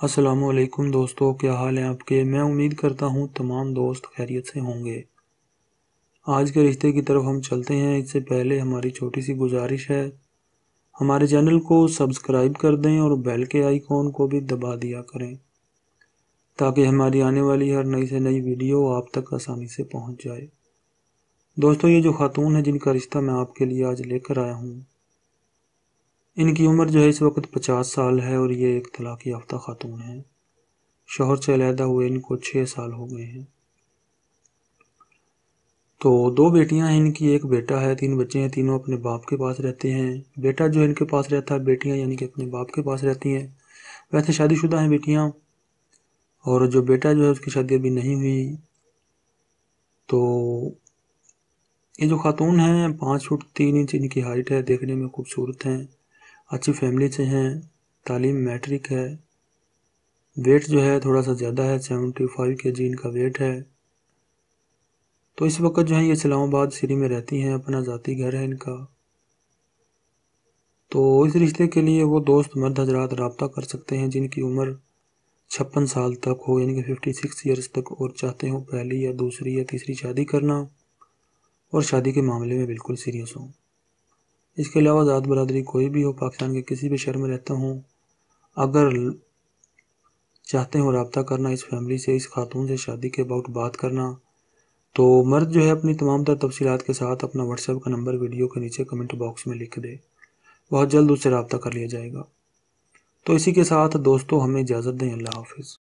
السلام علیکم دوستو، کیا حال ہیں آپ کے؟ میں امید کرتا ہوں تمام دوست خیریت سے ہوں گے۔ آج کے رشتے کی طرف ہم چلتے ہیں۔ اس سے پہلے ہماری چھوٹی سی گزارش ہے۔ ہمارے چینل کو سبسکرائب کر دیں اور بیل کے آئیکن کو بھی دبا دیا کریں۔ تاکہ ہماری آنے والی ہر نئی سے نئی ویڈیو آپ تک آسانی سے پہنچ جائے۔ دوستو، یہ جو خاتون ہے جن کا رشتہ میں آپ کے لیے آج لے کر آیا ہوں ان کی عمر جو ہے اس وقت پچاس سال ہے اور یہ ایک طلاق یافتہ خاتون ہے۔ شوہر سے علیحدہ ہوئے ان کو چھ سال ہو گئے ہیں۔ تو دو بیٹیاں ہیں، ان کی ایک بیٹا ہے، تین بچے ہیں، تینوں اپنے باپ کے پاس رہتے ہیں۔ بیٹا جو ان کے پاس رہتا ہے بیٹیاں یعنی کہ اپنے باپ کے پاس رہتی ہیں۔ ویسے شادی شدہ ہیں بیٹیاں، اور جو بیٹا جو ہے اس کی شادی ابھی نہیں ہوئی۔ تو یہ جو خاتون ہیں، پانچ فٹ تین انچ ان کی ہائٹ ہے، دیکھنے میں خوبصورت ہیں۔ اچھی فیملی سے ہیں، تعلیم میٹرک ہے۔ ویٹ جو ہے تھوڑا سا زیادہ ہے سیونٹی فائیو کے جی ان کا ویٹ ہے۔ تو اس وقت جو ہے یہ اسلام آباد سری میں رہتی ہیں، اپنا ذاتی گھر ہے ان کا۔ تو اس رشتے کے لیے وہ دوست مرد حضرات رابطہ کر سکتے ہیں، جن کی عمر چھپن سال تک ہو یعنی کہ ففٹی سکس ایئرس تک، اور چاہتے ہوں پہلی یا دوسری یا تیسری شادی کرنا، اور شادی کے معاملے میں بالکل سیریس ہوں۔ اس کے علاوہ ذات برادری کوئی بھی ہو، پاکستان کے کسی بھی شہر میں رہتا ہوں، اگر چاہتے ہوں رابطہ کرنا اس فیملی سے، اس خاتون سے شادی کے باؤٹ بات کرنا، تو مرد جو ہے اپنی تمام تر تفصیلات کے ساتھ اپنا واٹس ایپ کا نمبر ویڈیو کے نیچے کمنٹ باکس میں لکھ دے۔ بہت جلد اس سے رابطہ کر لیا جائے گا۔ تو اسی کے ساتھ دوستوں ہمیں اجازت دیں۔ اللہ حافظ۔